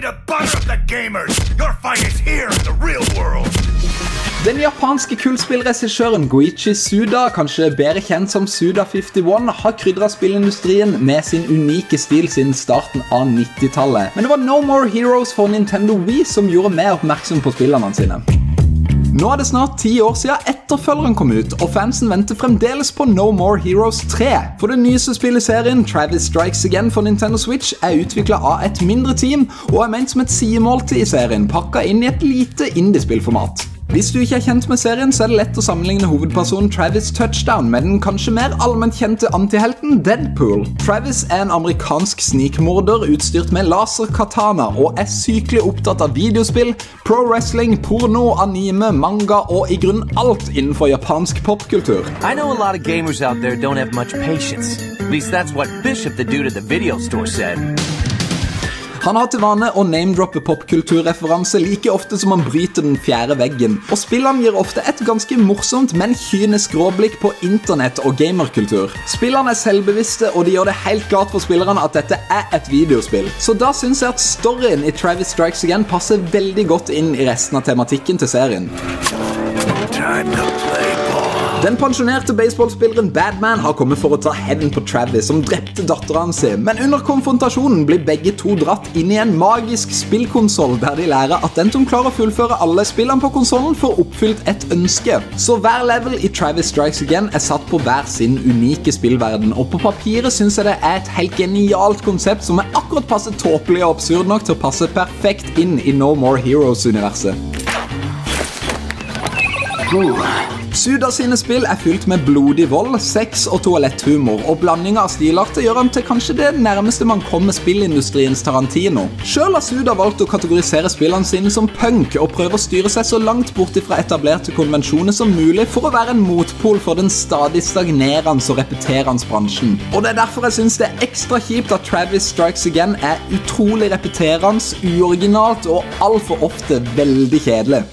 trying to butter up the gamers. Your fight is here in the real world. Den japanske kullspillregissøren Goichi Suda, kanskje bedre kjent som Suda51, har krydra spillindustrien med sin unike stil siden starten av 90-tallet. Men det var No More Heroes for Nintendo Wii som gjorde mer oppmerksom på spillene sine. Nå er det snart ti år siden etterfølgeren kom ut, og fansen venter fremdeles på No More Heroes 3. For det nyeste spillet i serien, Travis Strikes Again for Nintendo Switch, er utvikla av et mindre team og er ment som et sidemåltid i serien, pakka inn i et lite indiespillformat. Hvis du ikke er kjent med serien, så er det lett å sammenligne hovedpersonen Travis Touchdown med den kanskje mer allment kjente antihelten Deadpool. Travis er en amerikansk snikmorder utstyrt med laserkatana og er sykelig opptatt av videospill, pro wrestling, porno, anime, manga og i grunnen alt innenfor japansk popkultur. I know a lot of gamers out there don't have much patience. At least that's what Bishop, the dude at the video store, said. Han har til vane å name-droppe popkulturreferanse like ofte som han bryter den fjerde veggen. Og spillene gir ofte et ganske morsomt, men kynisk råblikk på internett og gamerkultur. Spillene er selvbevisste, og de gjør det helt klart for spillerne at dette er et videospill. Så da syns jeg at storyen i Travis Strikes Again passer veldig godt inn i resten av tematikken til serien. Time to. Den pensjonerte baseballspilleren Badman har kommet for å ta hevn på Travis, som drepte datteren sin. Men under konfrontasjonen blir begge to dratt inn i en magisk spillkonsoll, der de lærer at den som klarer å fullføre alle spillene på konsollen, får oppfylt et ønske. Så hver level i Travis Strikes Again er satt på hver sin unike spillverden, og på papiret syns jeg det er et helt genialt konsept som er akkurat passe tåpelig og absurd nok til å passe perfekt inn i No More Heroes-universet. Suda sine spill er fylt med blodig vold, sex og toaletthumor, og blandinga av stilarter gjør ham til kanskje det nærmeste man kommer spillindustriens Tarantino. Sjøl har Suda valgt å kategorisere spillene sine som punk, og prøver å styre seg så langt bort fra etablerte konvensjoner som mulig for å være en motpol for den stadig stagnerende og repeterende bransjen. Og det er derfor jeg syns det er ekstra kjipt at Travis Strikes Again er utrolig repeterende, uoriginalt og altfor ofte veldig kjedelig.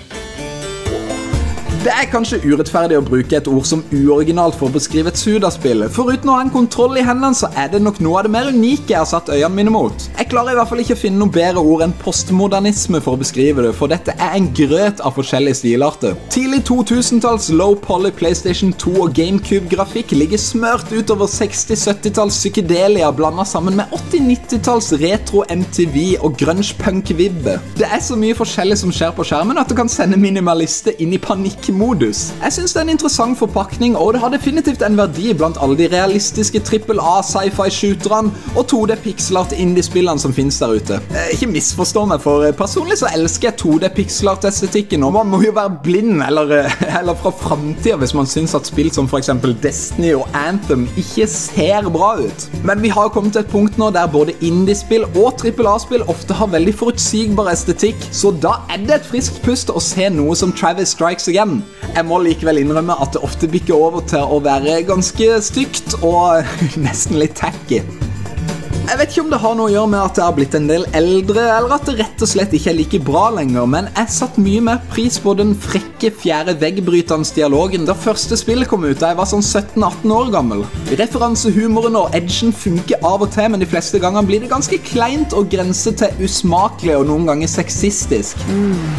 Det er kanskje urettferdig å bruke et ord som uoriginalt for å beskrive et Suda-spill. For uten å ha en kontroll i hendene, så er det nok noe av det mer unike jeg har satt øynene mine mot. Jeg klarer i hvert fall ikke å finne noe bedre ord enn postmodernisme for å beskrive det, for dette er en grøt av forskjellige stilarter. Tidlig 2000-talls low poly PlayStation 2 og GameCube-grafikk ligger smørt utover 60-70-talls psykedelia blanda sammen med 80-90-talls retro MTV og grunge punk-vibbe. Det er så mye forskjellig som skjer på skjermen at det kan sende minimalister inn i panikk modus. Jeg synes det er en interessant forpakning, og det har definitivt en verdi blant alle de realistiske trippel A sci-fi-shooterne og 2D pixelart indie-spillene som finnes der ute. Eh, Ikke misforstå meg, for eh, personlig så elsker jeg 2D pixelart-estetikken, og man må jo være blind eller, eh, eller fra framtida hvis man syns at spill som f.eks. Destiny og Anthem ikke ser bra ut. Men vi har kommet til et punkt nå der både indie-spill og trippel A-spill ofte har veldig forutsigbar estetikk, så da er det et friskt pust å se noe som Travis Strikes Again. Jeg må likevel innrømme at det ofte bikker over til å være ganske stygt og nesten litt tacky. Jeg vet ikke om det har noe å gjøre med at jeg har blitt en del eldre, eller at det rett og slett ikke er like bra lenger, men jeg satte mye mer pris på den frekke, fjerde veggbrytende dialogen da første spillet kom ut da jeg var sånn 17-18 år gammel. Referansehumoren og edgen funker av og til, men de fleste ganger blir det ganske kleint og grenser til usmakelig og noen ganger sexistisk.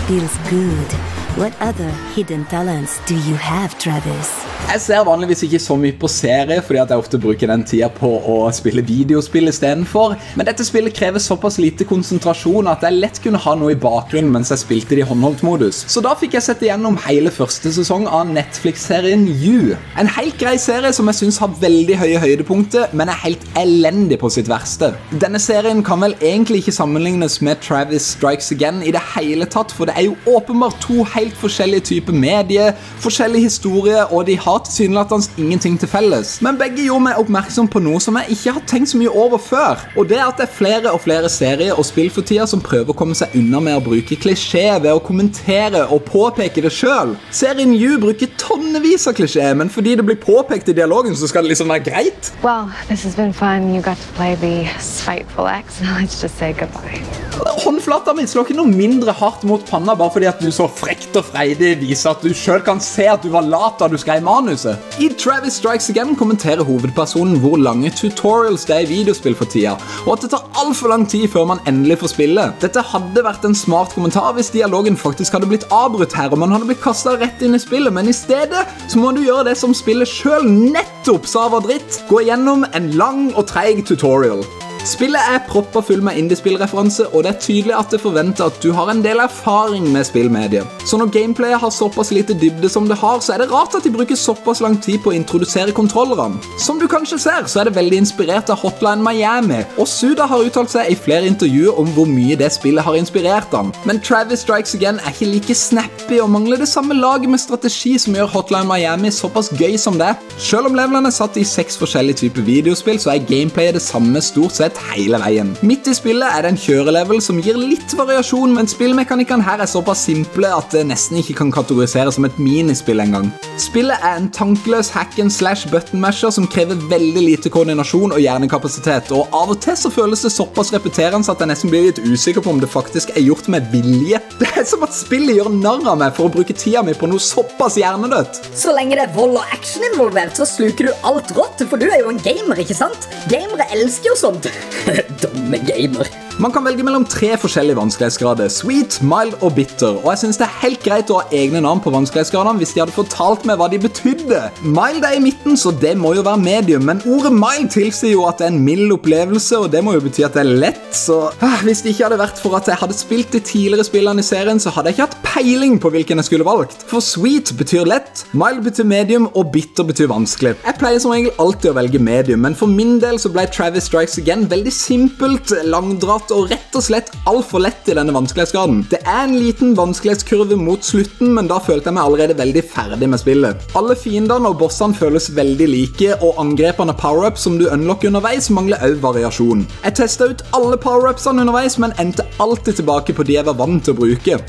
Feels good. What other hidden talents do you have, Travis? Jeg ser vanligvis ikke så mye på serie, fordi at jeg ofte bruker den tida på å spille videospill istedenfor. Men dette spillet krever såpass lite konsentrasjon at jeg lett kunne ha noe i bakgrunnen mens jeg spilte det i håndholdt-modus. Så da fikk jeg sett igjennom hele første sesong av Netflix-serien You. En helt grei serie som jeg syns har veldig høye høydepunkter, men er helt elendig på sitt verste. Denne serien kan vel egentlig ikke sammenlignes med Travis Strikes Again i det hele tatt, for det er jo åpenbart to helt forskjellige typer medier, forskjellige historier, og de har tilsynelatende ingenting til felles. Men begge gjorde meg oppmerksom på noe som jeg ikke har tenkt så mye over før. Og det er at det er flere og flere serier og spill for tida som prøver å komme seg unna med å bruke klisjé ved å kommentere og påpeke det sjøl. Serien You bruker tonnevis av klisjé, men fordi det blir påpekt i dialogen, så skal det liksom være greit. Well, this has been fun. You got to play the spiteful ex. Let's just say goodbye. Håndflata mi slår ikke noe mindre hardt mot panna bare fordi at du så frekt og freidig vise at du sjøl kan se at du var lat da du skrev manuset. I Travis Strikes Again kommenterer hovedpersonen hvor lange tutorials det er i videospill for tida, og at det tar altfor lang tid før man endelig får spille. Dette hadde vært en smart kommentar hvis dialogen faktisk hadde blitt avbrutt her, og man hadde blitt kasta rett inn i spillet, men i stedet så må du gjøre det som spillet sjøl nettopp sa var dritt. Gå gjennom en lang og treig tutorial. Spillet er proppa full med indiespillreferanse, og det er tydelig at det forventer at du har en del erfaring med spillmediet. Så når gameplayet har såpass lite dybde som det har, så er det rart at de bruker såpass lang tid på å introdusere kontrollerne. Som du kanskje ser, så er det veldig inspirert av Hotline Miami, og Suda har uttalt seg i flere intervjuer om hvor mye det spillet har inspirert ham. Men Travis Strikes Again er ikke like snappy og mangler det samme laget med strategi som gjør Hotline Miami såpass gøy som det. Selv om levelene er satt i seks forskjellige typer videospill, så er gameplayet det samme stort sett hele veien. Midt i spillet er det en kjørelevel som gir litt variasjon, men spillmekanikkene her er såpass simple at det nesten ikke kan kategoriseres som et minispill engang. Spillet er en tankeløs hack and slash button masher som krever veldig lite koordinasjon og hjernekapasitet, og av og til så føles det såpass repeterende at jeg nesten blir litt usikker på om det faktisk er gjort med vilje. Det er som at spillet gjør narr av meg for å bruke tida mi på noe såpass hjernedødt. Så lenge det er vold og action involvert, så sluker du alt rått, for du er jo en gamer, ikke sant? Gamere elsker jo sånt. Dumme gamer. Man kan velge mellom tre forskjellige vanskelighetsgrader. Sweet, mild og bitter. Og jeg synes det er helt greit å ha egne navn på vanskelighetsgradene hvis de hadde fortalt meg hva de betydde. Mild er i midten, så det må jo være medium, men ordet mild tilsier jo at det er en mild opplevelse, og det må jo bety at det er lett, så ah, Hvis det ikke hadde vært for at jeg hadde spilt de tidligere spillene i serien, så hadde jeg ikke hatt peiling på hvilken jeg skulle valgt. For sweet betyr lett, mild betyr medium, og bitter betyr vanskelig. Jeg pleier som regel alltid å velge medium, men for min del så ble Travis Strikes Again veldig simpelt, langdratt og rett og slett altfor lett i denne vanskelighetsgraden. Det er en liten vanskelighetskurve mot slutten, men da følte jeg meg allerede veldig ferdig med spillet. Alle fiendene og bossene føles veldig like, og angrepene power-up som du unlocker underveis, mangler også variasjon. Jeg testa ut alle power-upsene underveis, men endte alltid tilbake på de jeg var vant til å bruke.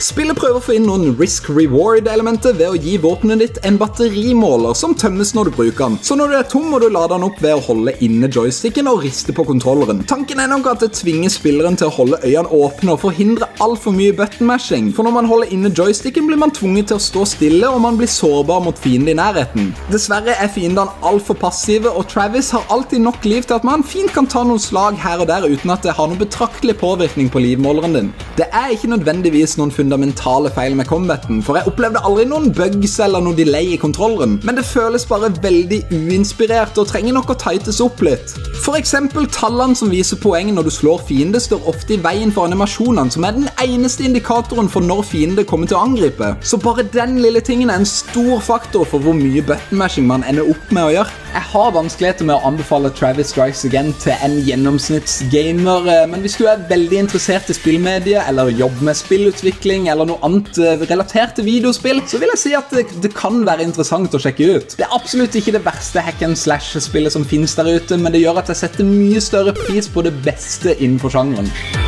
Spillet prøver å få inn noen risk reward-elementer ved å gi våpenet ditt en batterimåler som tømmes når du bruker den. Så når du er tom, må du lade den opp ved å holde inne joysticken og riste på kontrolleren. Tanken er nok at det tvinger spilleren til å holde øynene åpne og forhindre altfor mye button-mashing, for når man holder inne joysticken, blir man tvunget til å stå stille, og man blir sårbar mot fiender i nærheten. Dessverre er fiendene altfor passive, og Travis har alltid nok liv til at man fint kan ta noen slag her og der uten at det har noen betraktelig påvirkning på livmåleren din. Det er ikke nødvendigvis noen fundamentale feil med combaten, for jeg opplevde aldri noen bugs eller noe delay i kontrolleren, men det føles bare veldig uinspirert og trenger nok å tightes opp litt. Eksempel tallene som viser poeng når du slår fiende, står ofte i veien for animasjonene, som er den eneste indikatoren for når fiende kommer til å angripe. Så bare den lille tingen er en stor faktor for hvor mye button-mashing man ender opp med å gjøre. Jeg har vanskeligheter med å anbefale Travis Strikes Again til en gjennomsnittsgamer, eh, men hvis du er veldig interessert i spillmediet, eller jobb med spillutvikling, eller noe annet eh, relatert til videospill, så vil jeg si at det, det kan være interessant å sjekke ut. Det er absolutt ikke det verste hack and slash-spillet som finnes der ute, men det gjør at jeg setter mye større pris på det beste innenfor sjangeren.